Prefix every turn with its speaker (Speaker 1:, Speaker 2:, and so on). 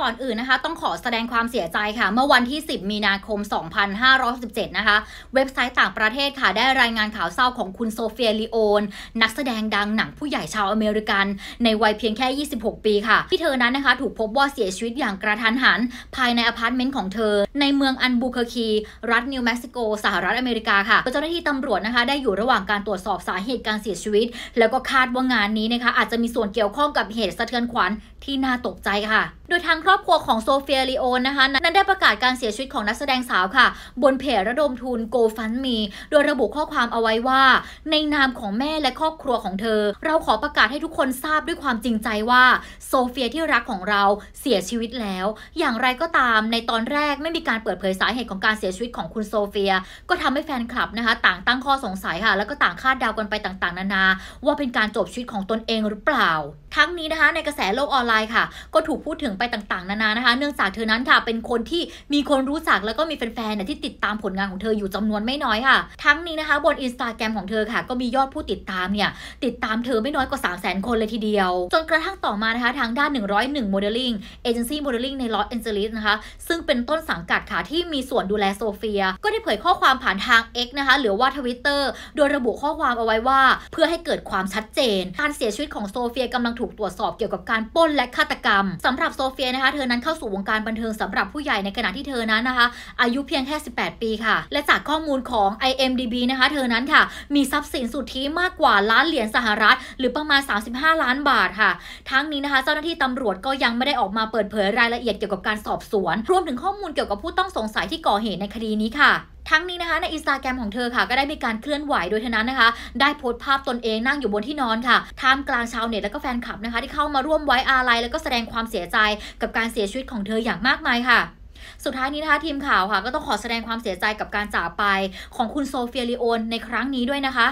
Speaker 1: ก่อนอื่นนะคะ ต้องขอแสดงความเสียใจค่ะ เมื่อวันที่ 10 มีนาคม 2517นะคะ เว็บไซต์ต่างประเทศค่ะ ได้รายงานข่าวเศร้าของคุณโซเฟียลีโอน นักแสดงดังหนังผู้ใหญ่ชาวอเมริกัน ในวัยเพียงแค่ 26 ปีค่ะ ที่เธอนั้นนะคะ ถูกพบว่าเสียชีวิตอย่างกระทันหัน ภายในอพาร์ตเมนต์ของเธอ ในเมืองอัลบูเคอร์คี รัฐนิวเม็กซิโก สหรัฐอเมริกาค่ะเจ้าหน้าที่ตำรวจนะคะ ได้อยู่ระหว่างการตรวจสอบสาเหตุการเสียชีวิต แล้วก็คาดว่างานนี้นะคะ อาจจะมีส่วนเกี่ยวข้องกับเหตุสะเทือนขวัญที่น่าตกใจค่ะ โดยทางครอบครัวของโซเฟียลีโอนนะคะ นั้นได้ประกาศการเสียชีวิตของนักแสดงสาวค่ะ บนเพจระดมทุน GoFundMe โดยระบุข้อความเอาไว้ว่า ในนามของแม่และครอบครัวของเธอ เราขอประกาศให้ทุกคนทราบด้วยความจริงใจว่า โซเฟียที่รักของเราเสียชีวิตแล้ว อย่างไรก็ตามในตอนแรกไม่มีการเปิดเผยสาเหตุของการเสียชีวิตของคุณโซเฟีย ก็ทำให้แฟนคลับนะคะ ต่างตั้งข้อสงสัยค่ะ แล้วก็ต่างคาดเดากันไปต่างๆ นานา ว่าเป็นการจบชีวิตของตนเองหรือเปล่า ทั้งนี้นะคะ ในกระแสโลกออนไลน์ค่ะ ก็ถูกพูดถึงไปต่างๆ นานานะคะ เนื่องจากเธอนั้นค่ะเป็นคนที่มีคนรู้จักแล้วก็มีแฟนๆเนี่ยที่ติดตามผลงานของเธออยู่จำนวนไม่น้อยค่ะ ทั้งนี้นะคะบนอินสตาแกรมของเธอค่ะ ก็มียอดผู้ติดตามเนี่ยติดตามเธอไม่น้อยกว่า 3 0 0 0 0 0 คนเลยทีเดียว จนกระทั่งต่อมานะคะทางด้าน 101 Modeling เอเจนซี่โมเดลลิ่งในลอสแอนเจลิสนะคะ ซึ่งเป็นต้นสังกัดค่ะที่มีส่วนดูแลโซเฟีย ก็ได้เผยข้อความผ่านทาง X นะคะ หรือว่าทวิตเตอร์โดยระบุข้อความเอาไว้ว่า เพื่อให้เกิดความชัดเจน การเสียชีวิตของโซเฟียกำลังถูกตรวจสอบเกี่ยวกับการปล้นและฆาตกรรมสำหรับโซเฟียนะคะ เธอนั้นเข้าสู่วงการบันเทิงสำหรับผู้ใหญ่ในขณะที่เธอนั้นนะคะ อายุเพียงแค่ 18 ปีค่ะ และจากข้อมูลของ IMDb นะคะ เธอนั้นค่ะ มีทรัพย์สินสุทธิมากกว่าล้านเหรียญสหรัฐ หรือประมาณ 35 ล้านบาทค่ะ ทั้งนี้นะคะ เจ้าหน้าที่ตำรวจก็ยังไม่ได้ออกมาเปิดเผยรายละเอียดเกี่ยวกับการสอบสวน รวมถึงข้อมูลเกี่ยวกับผู้ต้องสงสัยที่ก่อเหตุในคดีนี้ค่ะ ทั้งนี้นะคะในอินสตาแกรมของเธอค่ะ ก็ได้มีการเคลื่อนไหวโดยเธอนั้นนะคะ ได้โพสต์ภาพตนเองนั่งอยู่บนที่นอนค่ะท่ามกลางชาวเน็ตและก็แฟนคลับนะคะ ที่เข้ามาร่วมไว้อาลัยแล้วก็แสดงความเสียใจกับการเสียชีวิตของเธออย่างมากมายค่ะสุดท้ายนี้นะคะทีมข่าวค่ะ ก็ต้องขอแสดงความเสียใจกับการจากไปของคุณโซเฟียลีโอนในครั้งนี้ด้วยนะคะ